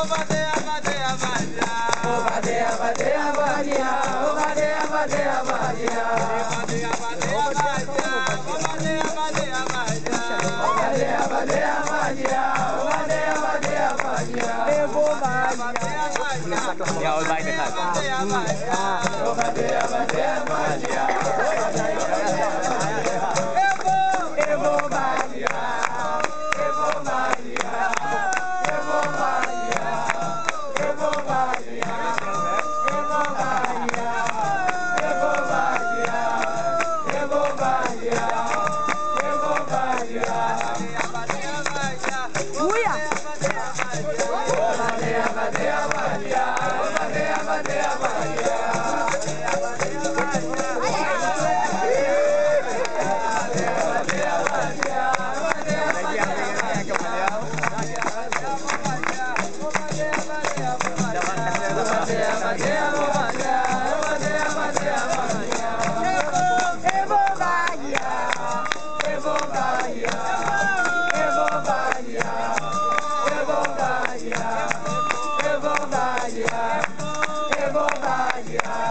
ô vadeia, vadeia, vadeia. Ô vadeia, vadeia, vadeia. Ô vadeia, vadeia, vadeia. Vadeia, vadeia, vadeia. Ô vadeia, vadeia, vadeia. Ô vadeia, vadeia, vadeia. Ô vadeia, vadeia, vadeia. Eu vou vadeia. Ja, und weiter. Ô vadeia, vadeia, vadeia. Muya. Yeah.